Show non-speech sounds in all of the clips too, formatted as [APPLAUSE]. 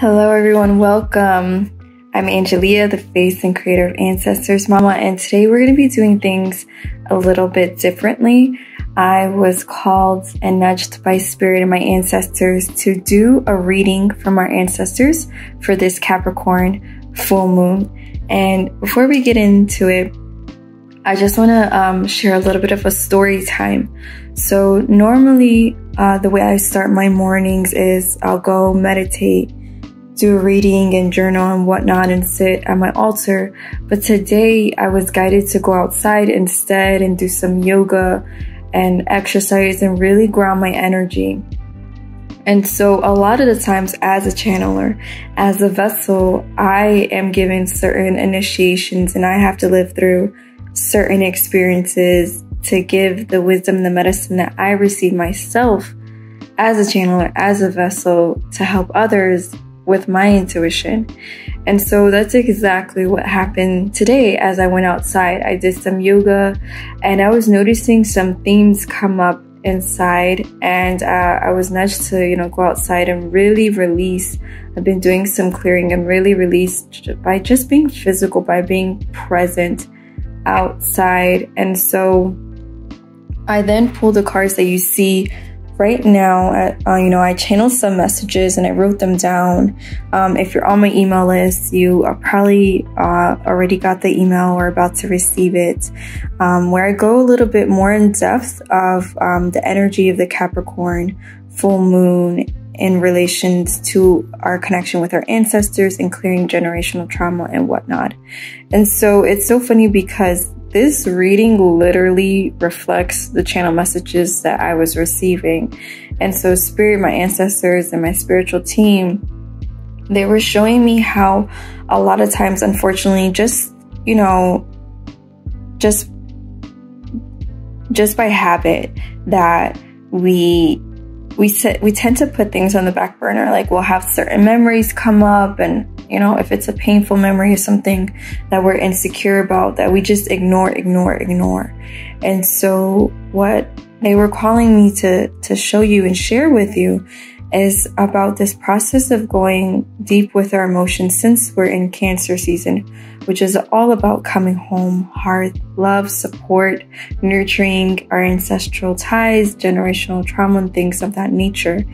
Hello, everyone. Welcome. I'm Angelia, the face and creator of Ancestors Mama, and today we're going to be doing things a little bit differently. I was called and nudged by spirit and my ancestors to do a reading from our ancestors for this Capricorn full moon. And before we get into it, I just want to um, share a little bit of a story time. So normally, uh, the way I start my mornings is I'll go meditate do reading and journal and whatnot and sit at my altar. But today I was guided to go outside instead and do some yoga and exercise and really ground my energy. And so a lot of the times as a channeler, as a vessel, I am given certain initiations and I have to live through certain experiences to give the wisdom, the medicine that I receive myself as a channeler, as a vessel to help others with my intuition. And so that's exactly what happened today as I went outside. I did some yoga and I was noticing some themes come up inside and uh, I was nudged to, you know, go outside and really release. I've been doing some clearing and really released by just being physical, by being present outside. And so I then pulled the cards that you see right now, uh, you know, I channeled some messages and I wrote them down. Um, if you're on my email list, you probably uh, already got the email or about to receive it, um, where I go a little bit more in depth of um, the energy of the Capricorn full moon in relation to our connection with our ancestors and clearing generational trauma and whatnot. And so it's so funny because this reading literally reflects the channel messages that I was receiving. And so, Spirit, my ancestors, and my spiritual team, they were showing me how a lot of times, unfortunately, just, you know, just just by habit that we we set, we tend to put things on the back burner like we'll have certain memories come up and you know, if it's a painful memory or something that we're insecure about that we just ignore, ignore, ignore. And so what they were calling me to, to show you and share with you is about this process of going deep with our emotions since we're in cancer season, which is all about coming home, heart, love, support, nurturing our ancestral ties, generational trauma, and things of that nature,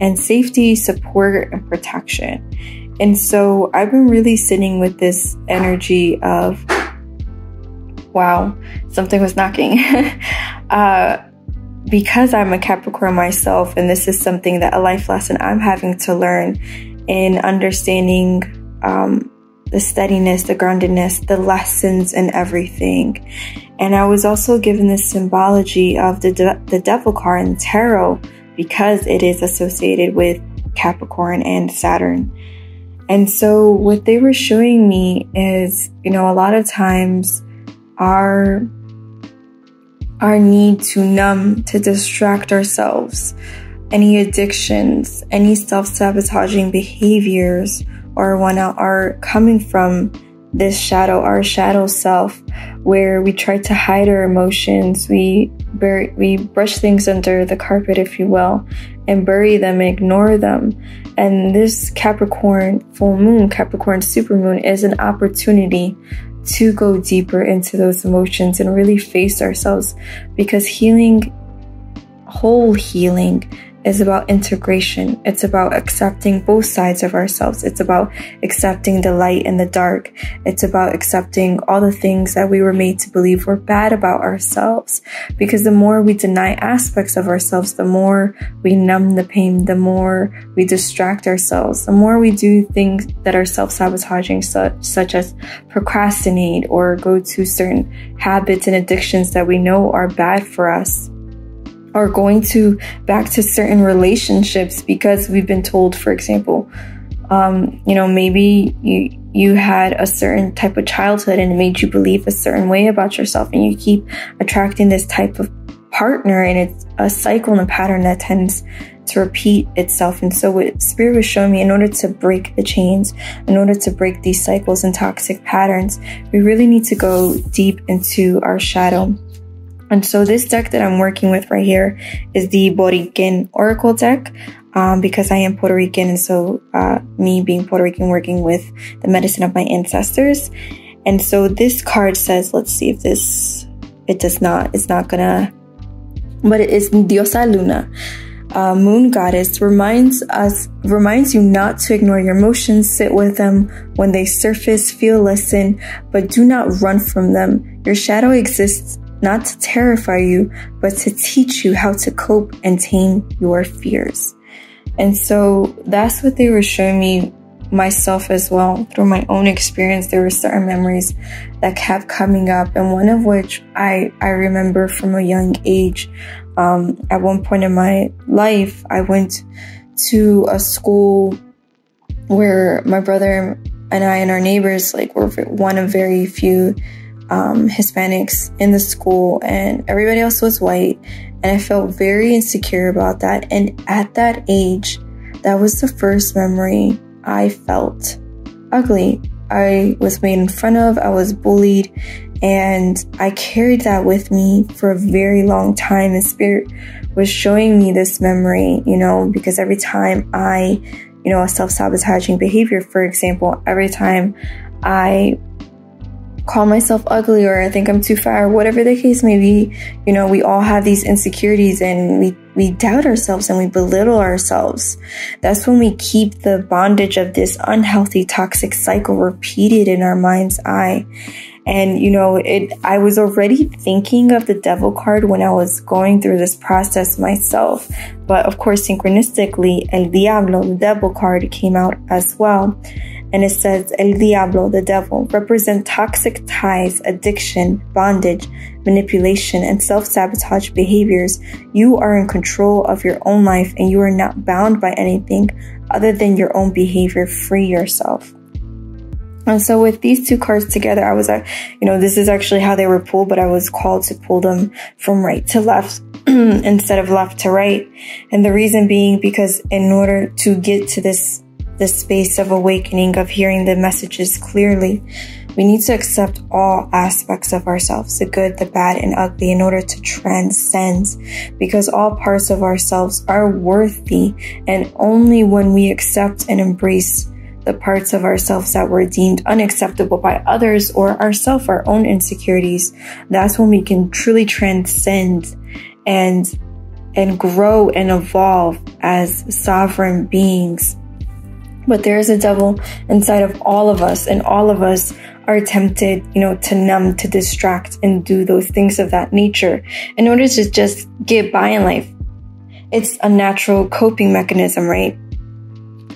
and safety, support, and protection. And so I've been really sitting with this energy of, wow, something was knocking. [LAUGHS] uh, because I'm a Capricorn myself, and this is something that a life lesson I'm having to learn in understanding um, the steadiness, the groundedness, the lessons, and everything. And I was also given the symbology of the de- the Devil card in tarot because it is associated with Capricorn and Saturn. And so what they were showing me is, you know, a lot of times our our need to numb, to distract ourselves, any addictions, any self-sabotaging behaviors or whatnot are coming from this shadow, our shadow self, where we try to hide our emotions, we bury, we brush things under the carpet, if you will, and bury them, and ignore them. And this Capricorn full moon, Capricorn super moon, is an opportunity to go deeper into those emotions and really face ourselves because healing, whole healing, is about integration. It's about accepting both sides of ourselves. It's about accepting the light and the dark. It's about accepting all the things that we were made to believe were bad about ourselves. Because the more we deny aspects of ourselves, the more we numb the pain, the more we distract ourselves, the more we do things that are self-sabotaging, such, such as procrastinate or go to certain habits and addictions that we know are bad for us are going to back to certain relationships because we've been told, for example, um, you know, maybe you you had a certain type of childhood and it made you believe a certain way about yourself, and you keep attracting this type of partner, and it's a cycle and a pattern that tends to repeat itself. And so, what Spirit was showing me, in order to break the chains, in order to break these cycles and toxic patterns, we really need to go deep into our shadow and so this deck that I'm working with right here is the Boriken Oracle deck. um, because I am Puerto Rican. And so, uh, me being Puerto Rican, working with the medicine of my ancestors. And so this card says, let's see if this, it does not, it's not gonna, but it is Diosa Luna. Uh, moon goddess reminds us reminds you not to ignore your emotions sit with them when they surface feel listen but do not run from them your shadow exists not to terrify you but to teach you how to cope and tame your fears. And so that's what they were showing me myself as well through my own experience. There were certain memories that kept coming up and one of which i i remember from a young age. Um, at one point in my life i went to a school where my brother and i and our neighbors like were one of very few um, hispanics in the school and everybody else was white and i felt very insecure about that and at that age that was the first memory I felt ugly. I was made fun of, I was bullied, and I carried that with me for a very long time. The spirit was showing me this memory, you know, because every time I, you know, a self sabotaging behavior, for example, every time I call myself ugly or I think I'm too fat or whatever the case may be, you know, we all have these insecurities and we, we doubt ourselves and we belittle ourselves. That's when we keep the bondage of this unhealthy toxic cycle repeated in our mind's eye. And, you know, it, I was already thinking of the devil card when I was going through this process myself. But of course, synchronistically, El Diablo, the devil card came out as well and it says El Diablo, the devil, represent toxic ties, addiction, bondage, manipulation, and self-sabotage behaviors. You are in control of your own life and you are not bound by anything other than your own behavior. Free yourself. And so with these two cards together, I was, uh, you know, this is actually how they were pulled, but I was called to pull them from right to left [CLEARS THROAT] instead of left to right. And the reason being because in order to get to this the space of awakening, of hearing the messages clearly. We need to accept all aspects of ourselves, the good, the bad, and ugly, in order to transcend, because all parts of ourselves are worthy, and only when we accept and embrace the parts of ourselves that were deemed unacceptable by others or ourselves, our own insecurities, that's when we can truly transcend and and grow and evolve as sovereign beings but there is a devil inside of all of us, and all of us are tempted, you know, to numb, to distract, and do those things of that nature in order to just get by in life. It's a natural coping mechanism, right?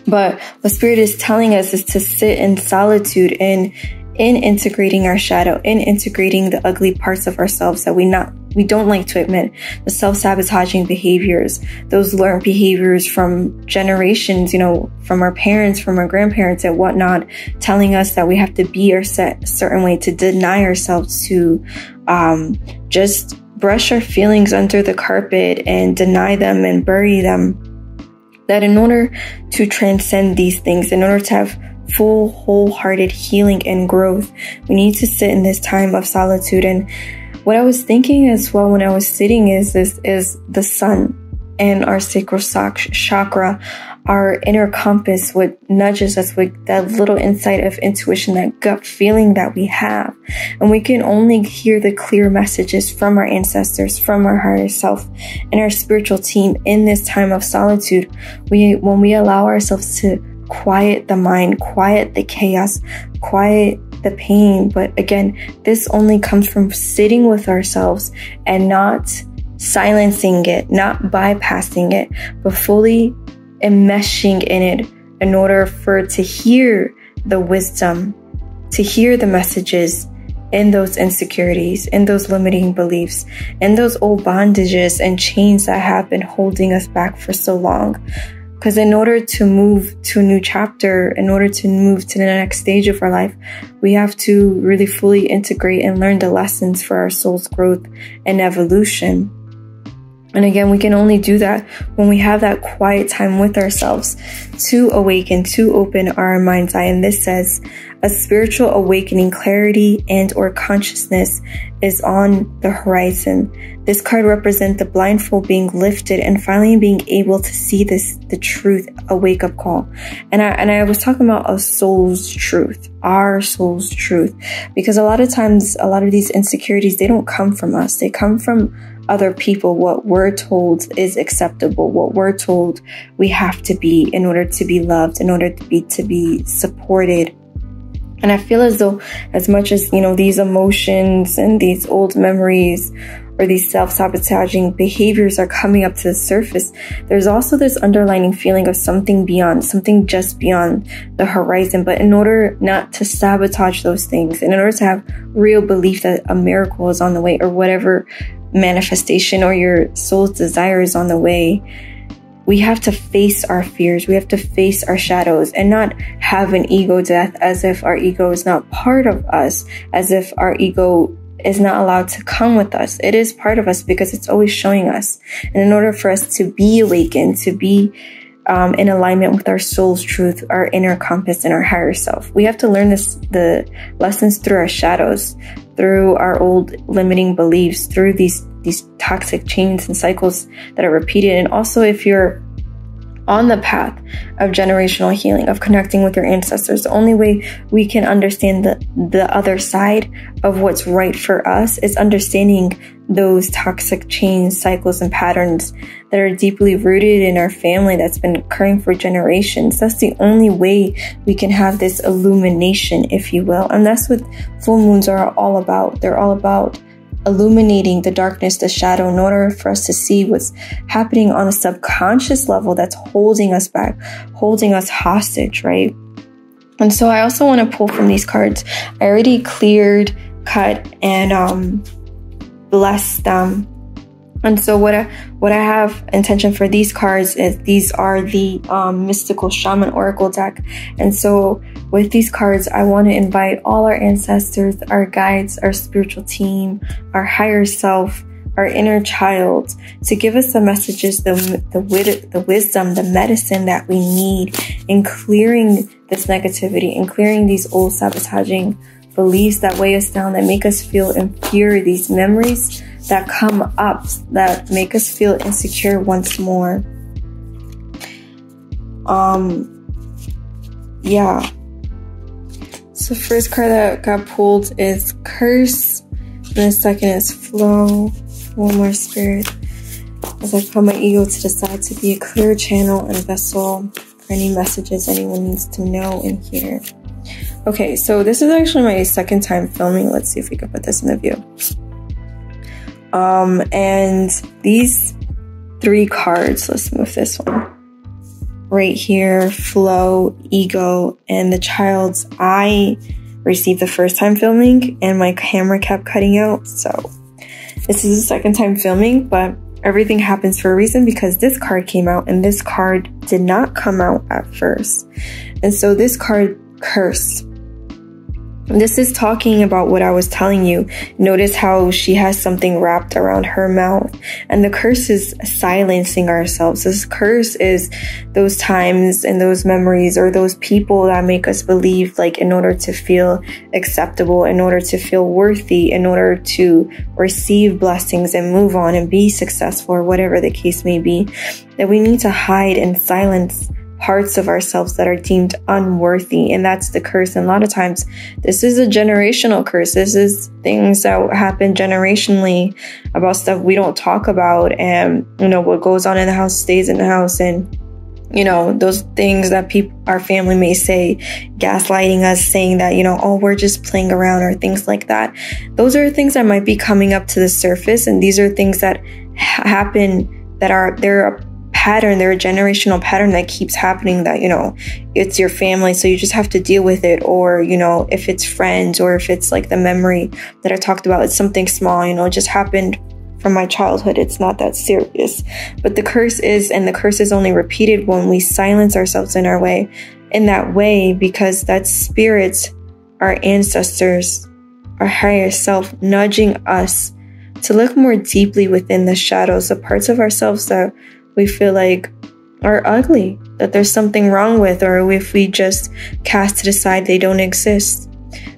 But what spirit is telling us is to sit in solitude and in integrating our shadow, in integrating the ugly parts of ourselves that we not we don't like to admit the self-sabotaging behaviors, those learned behaviors from generations, you know, from our parents, from our grandparents and whatnot, telling us that we have to be a certain way to deny ourselves to um, just brush our feelings under the carpet and deny them and bury them. That in order to transcend these things, in order to have full, wholehearted healing and growth, we need to sit in this time of solitude and what I was thinking as well when I was sitting is this is the sun and our sacral chakra, our inner compass, what nudges us with that little insight of intuition, that gut feeling that we have. And we can only hear the clear messages from our ancestors, from our higher self and our spiritual team in this time of solitude. We, when we allow ourselves to quiet the mind, quiet the chaos, quiet the pain. But again, this only comes from sitting with ourselves and not silencing it, not bypassing it, but fully enmeshing in it in order for it to hear the wisdom, to hear the messages in those insecurities, in those limiting beliefs, in those old bondages and chains that have been holding us back for so long. Because in order to move to a new chapter, in order to move to the next stage of our life, we have to really fully integrate and learn the lessons for our soul's growth and evolution. And again, we can only do that when we have that quiet time with ourselves to awaken, to open our mind's eye. And this says, a spiritual awakening, clarity, and or consciousness is on the horizon. This card represents the blindfold being lifted and finally being able to see this, the truth, a wake up call. And I, and I was talking about a soul's truth, our soul's truth, because a lot of times, a lot of these insecurities, they don't come from us. They come from other people what we're told is acceptable, what we're told we have to be in order to be loved, in order to be, to be supported and I feel as though, as much as, you know, these emotions and these old memories or these self sabotaging behaviors are coming up to the surface, there's also this underlining feeling of something beyond, something just beyond the horizon. But in order not to sabotage those things, in order to have real belief that a miracle is on the way or whatever manifestation or your soul's desire is on the way, we have to face our fears. We have to face our shadows and not have an ego death as if our ego is not part of us, as if our ego is not allowed to come with us. It is part of us because it's always showing us. And in order for us to be awakened, to be um, in alignment with our soul's truth, our inner compass, and our higher self, we have to learn this the lessons through our shadows, through our old limiting beliefs, through these these toxic chains and cycles that are repeated. And also, if you're on the path of generational healing, of connecting with your ancestors, the only way we can understand the, the other side of what's right for us is understanding those toxic chains, cycles, and patterns that are deeply rooted in our family that's been occurring for generations. That's the only way we can have this illumination, if you will. And that's what full moons are all about. They're all about illuminating the darkness, the shadow, in order for us to see what's happening on a subconscious level that's holding us back, holding us hostage, right? And so I also want to pull from these cards. I already cleared, cut, and um, blessed them and so what I what I have intention for these cards is these are the um, mystical shaman oracle deck. And so with these cards, I want to invite all our ancestors, our guides, our spiritual team, our higher self, our inner child to give us the messages, the the, wit- the wisdom, the medicine that we need in clearing this negativity and clearing these old sabotaging beliefs that weigh us down, that make us feel inferior, these memories that come up that make us feel insecure once more. Um, yeah. So first card that got pulled is Curse. And the second is Flow. One more spirit. As I put my ego to the side to be a clear channel and vessel for any messages anyone needs to know and hear. Okay, so this is actually my second time filming. Let's see if we can put this in the view. Um, and these three cards, let's move this one. Right here, flow, ego, and the child's eye received the first time filming and my camera kept cutting out. So this is the second time filming, but everything happens for a reason because this card came out and this card did not come out at first. And so this card cursed this is talking about what I was telling you. Notice how she has something wrapped around her mouth. And the curse is silencing ourselves. This curse is those times and those memories or those people that make us believe like in order to feel acceptable, in order to feel worthy, in order to receive blessings and move on and be successful or whatever the case may be, that we need to hide and silence parts of ourselves that are deemed unworthy. And that's the curse. And a lot of times, this is a generational curse. This is things that happen generationally about stuff we don't talk about. And, you know, what goes on in the house stays in the house. And, you know, those things that people, our family may say, gaslighting us, saying that, you know, oh, we're just playing around or things like that. Those are things that might be coming up to the surface. And these are things that happen that are, they're pattern, they're a generational pattern that keeps happening that, you know, it's your family, so you just have to deal with it. Or, you know, if it's friends or if it's like the memory that I talked about, it's something small, you know, it just happened from my childhood. It's not that serious. But the curse is, and the curse is only repeated when we silence ourselves in our way, in that way, because that's spirits, our ancestors, our higher self nudging us to look more deeply within the shadows, the parts of ourselves that we feel like are ugly, that there's something wrong with, or if we just cast it aside, they don't exist.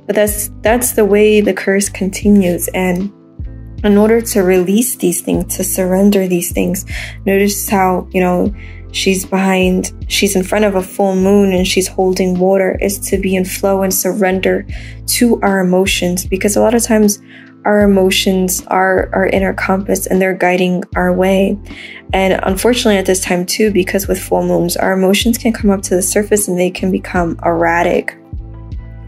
But that's that's the way the curse continues. And in order to release these things, to surrender these things, notice how, you know, she's behind, she's in front of a full moon and she's holding water is to be in flow and surrender to our emotions. Because a lot of times our emotions are our inner compass and they're guiding our way. And unfortunately, at this time, too, because with full moons, our emotions can come up to the surface and they can become erratic.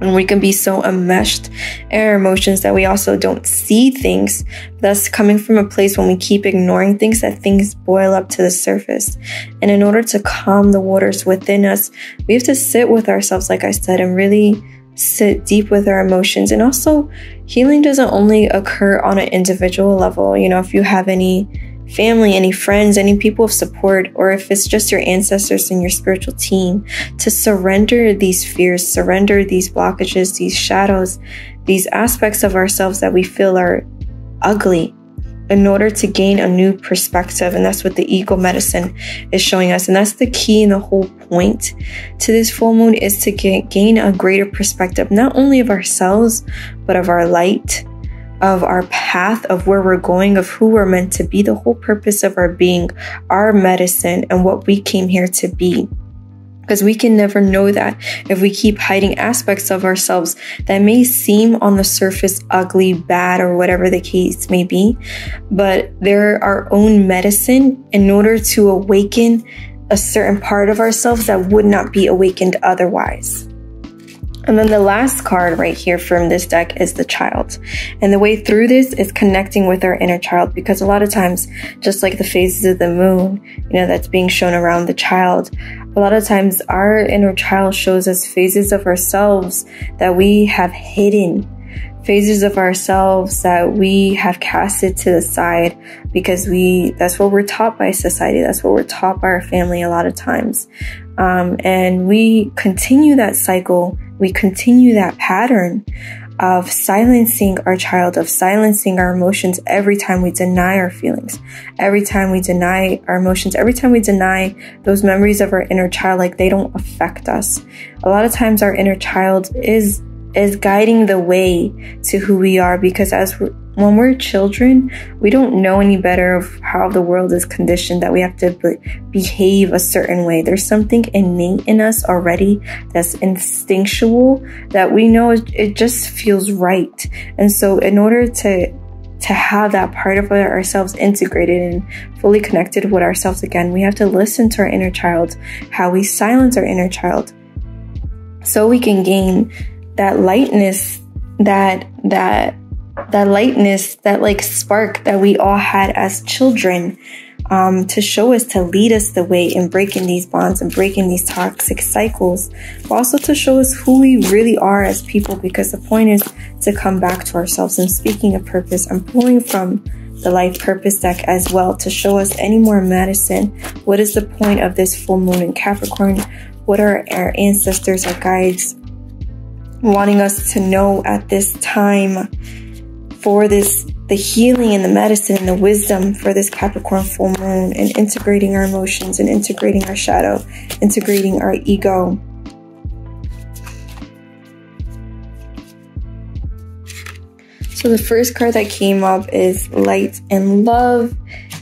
And we can be so enmeshed in our emotions that we also don't see things. Thus, coming from a place when we keep ignoring things, that things boil up to the surface. And in order to calm the waters within us, we have to sit with ourselves, like I said, and really sit deep with our emotions. And also, healing doesn't only occur on an individual level. You know, if you have any family, any friends, any people of support, or if it's just your ancestors and your spiritual team, to surrender these fears, surrender these blockages, these shadows, these aspects of ourselves that we feel are ugly in order to gain a new perspective. And that's what the ego medicine is showing us. And that's the key and the whole point to this full moon is to get, gain a greater perspective, not only of ourselves, but of our light, of our path, of where we're going, of who we're meant to be, the whole purpose of our being, our medicine, and what we came here to be because we can never know that if we keep hiding aspects of ourselves that may seem on the surface ugly, bad, or whatever the case may be. But they're our own medicine in order to awaken a certain part of ourselves that would not be awakened otherwise. And then the last card right here from this deck is the child. And the way through this is connecting with our inner child because a lot of times, just like the phases of the moon, you know, that's being shown around the child, a lot of times our inner child shows us phases of ourselves that we have hidden phases of ourselves that we have casted to the side because we that's what we're taught by society. That's what we're taught by our family a lot of times. Um, and we continue that cycle. We continue that pattern of silencing our child, of silencing our emotions every time we deny our feelings, every time we deny our emotions, every time we deny those memories of our inner child, like they don't affect us. A lot of times our inner child is is guiding the way to who we are because as we're, when we're children, we don't know any better of how the world is conditioned that we have to be- behave a certain way. There's something innate in us already that's instinctual that we know it, it just feels right. And so in order to to have that part of ourselves integrated and fully connected with ourselves again, we have to listen to our inner child, how we silence our inner child so we can gain that lightness, that, that, that lightness, that like spark that we all had as children, um, to show us, to lead us the way in breaking these bonds and breaking these toxic cycles, but also to show us who we really are as people, because the point is to come back to ourselves. And speaking of purpose, I'm pulling from the life purpose deck as well to show us any more medicine. What is the point of this full moon in Capricorn? What are our ancestors, our guides, wanting us to know at this time for this the healing and the medicine and the wisdom for this Capricorn full moon and integrating our emotions and integrating our shadow, integrating our ego. So the first card that came up is Light and Love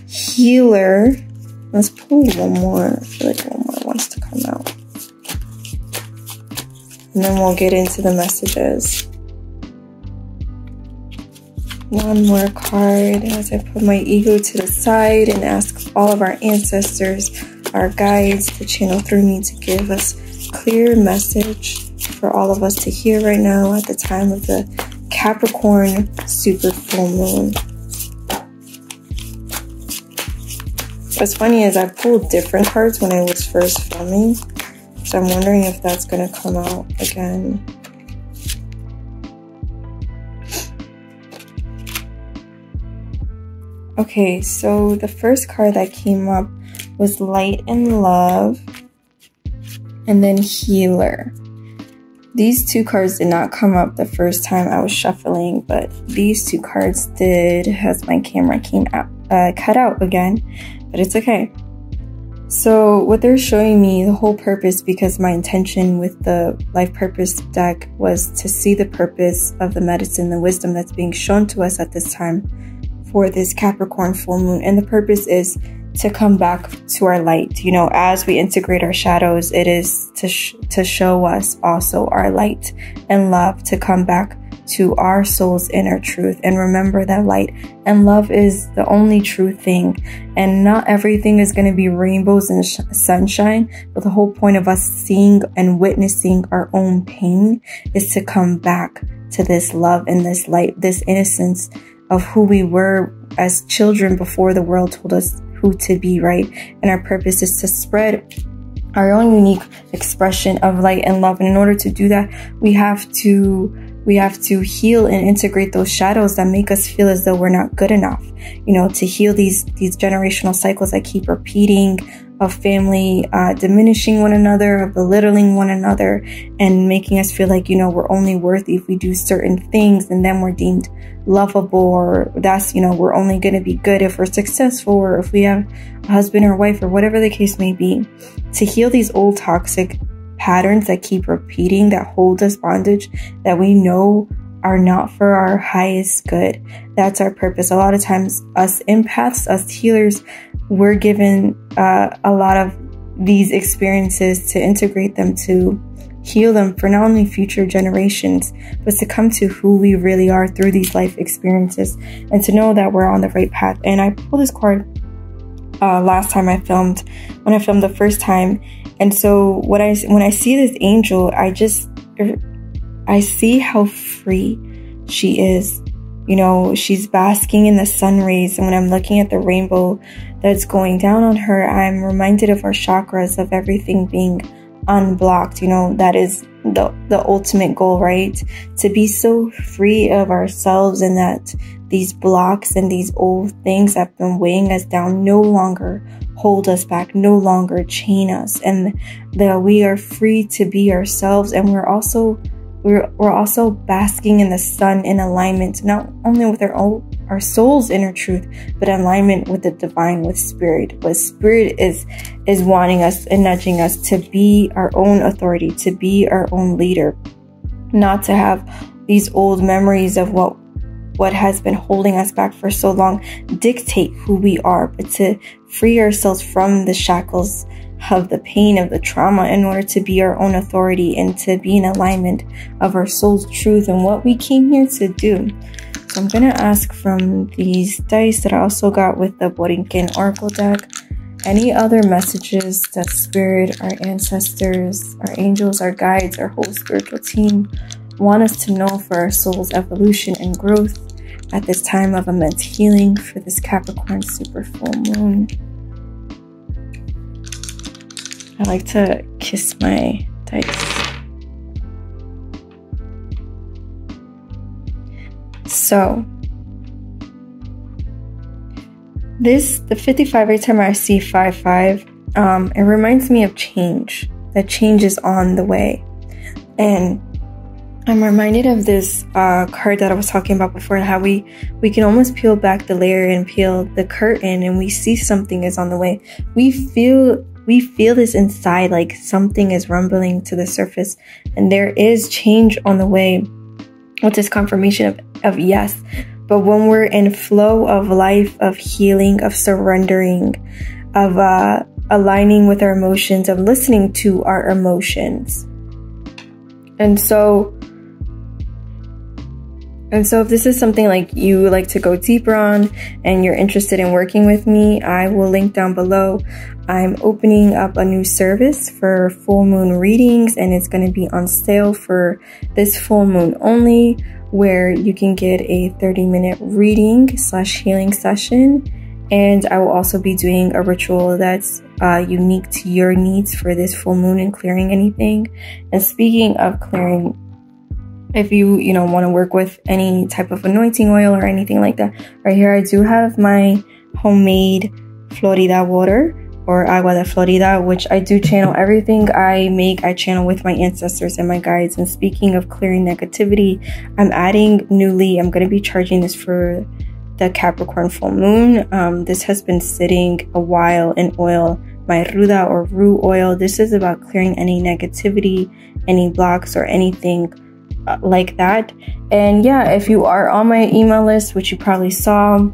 Healer. Let's pull one more. I feel like one more wants to come out and then we'll get into the messages. One more card as I put my ego to the side and ask all of our ancestors, our guides to channel through me to give us clear message for all of us to hear right now at the time of the Capricorn super full moon. What's funny is I pulled different cards when I was first filming. So I'm wondering if that's going to come out again. Okay, so the first card that came up was Light and Love, and then Healer. these two cards did not come up the first time I was shuffling, but these two cards did as my camera came out, uh, cut out again, but it's okay. So what they're showing me, the whole purpose, because my intention with the life purpose deck was to see the purpose of the medicine, the wisdom that's being shown to us at this time for this Capricorn full moon. And the purpose is to come back to our light. You know, as we integrate our shadows, it is to, sh to show us also our light and love to come back to our soul's inner truth and remember that light and love is the only true thing and not everything is going to be rainbows and sunshine but the whole point of us seeing and witnessing our own pain is to come back to this love and this light this innocence of who we were as children before the world told us who to be, right? And our purpose is to spread our own unique expression of light and love. And in order to do that, we have to we have to heal and integrate those shadows that make us feel as though we're not good enough. You know, to heal these these generational cycles that keep repeating of family uh, diminishing one another, of belittling one another, and making us feel like, you know, we're only worthy if we do certain things and then we're deemed lovable or that's, you know, we're only going to be good if we're successful or if we have a husband or wife or whatever the case may be. To heal these old toxic patterns that keep repeating, that hold us bondage, that we know are not for our highest good. That's our purpose. A lot of times, us empaths, us healers, we're given uh, a lot of these experiences to integrate them to heal them for not only future generations, but to come to who we really are through these life experiences and to know that we're on the right path. And I pulled this card uh, last time I filmed, when I filmed the first time. And so when I, when I see this angel, I just, er, I see how free she is. You know, she's basking in the sun rays. And when I'm looking at the rainbow that's going down on her, I'm reminded of our chakras, of everything being unblocked. You know, that is the, the ultimate goal, right? To be so free of ourselves and that these blocks and these old things that have been weighing us down no longer hold us back, no longer chain us, and that we are free to be ourselves. And we're also we're, we're also basking in the sun in alignment, not only with our own, our soul's inner truth, but alignment with the divine, with spirit. But spirit is, is wanting us and nudging us to be our own authority, to be our own leader, not to have these old memories of what what has been holding us back for so long dictate who we are, but to free ourselves from the shackles of the pain of the trauma in order to be our own authority and to be in alignment of our soul's truth and what we came here to do. So I'm going to ask from these dice that I also got with the Borinquen Oracle deck any other messages that spirit, our ancestors, our angels, our guides, our whole spiritual team want us to know for our soul's evolution and growth at this time of immense healing for this Capricorn super full moon. I like to kiss my dice. So, this, the 55, every time I see 5 5, um, it reminds me of change. That change is on the way. And I'm reminded of this uh, card that I was talking about before, and how we we can almost peel back the layer and peel the curtain, and we see something is on the way. We feel we feel this inside like something is rumbling to the surface and there is change on the way with this confirmation of, of yes? But when we're in flow of life of healing of surrendering of uh, aligning with our emotions of listening to our emotions. And so and so if this is something like you like to go deeper on and you're interested in working with me, I will link down below. I'm opening up a new service for full moon readings and it's going to be on sale for this full moon only where you can get a 30 minute reading slash healing session. And I will also be doing a ritual that's uh, unique to your needs for this full moon and clearing anything. And speaking of clearing if you, you know, want to work with any type of anointing oil or anything like that. Right here, I do have my homemade Florida water or Agua de Florida, which I do channel everything I make, I channel with my ancestors and my guides. And speaking of clearing negativity, I'm adding newly, I'm going to be charging this for the Capricorn full moon. Um, this has been sitting a while in oil, my Ruda or Rue oil. This is about clearing any negativity, any blocks, or anything like that. And yeah, if you are on my email list, which you probably saw,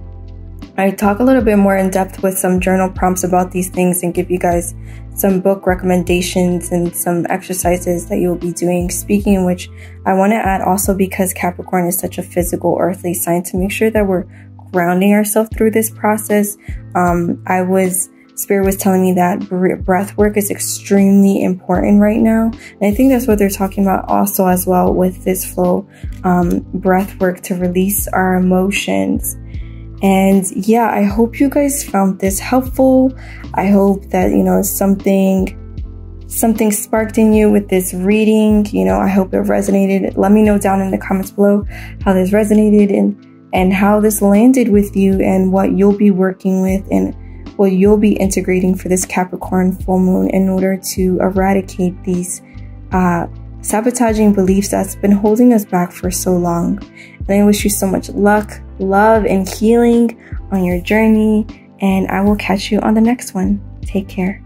I talk a little bit more in depth with some journal prompts about these things and give you guys some book recommendations and some exercises that you'll be doing. Speaking which, I want to add also because Capricorn is such a physical earthly sign to make sure that we're grounding ourselves through this process. Um, I was Spirit was telling me that breath work is extremely important right now. And I think that's what they're talking about also as well with this flow, um, breath work to release our emotions and yeah, I hope you guys found this helpful. I hope that, you know, something something sparked in you with this reading. You know, I hope it resonated. Let me know down in the comments below how this resonated and and how this landed with you and what you'll be working with and you'll be integrating for this Capricorn full moon in order to eradicate these uh, sabotaging beliefs that's been holding us back for so long. And I wish you so much luck, love, and healing on your journey. And I will catch you on the next one. Take care.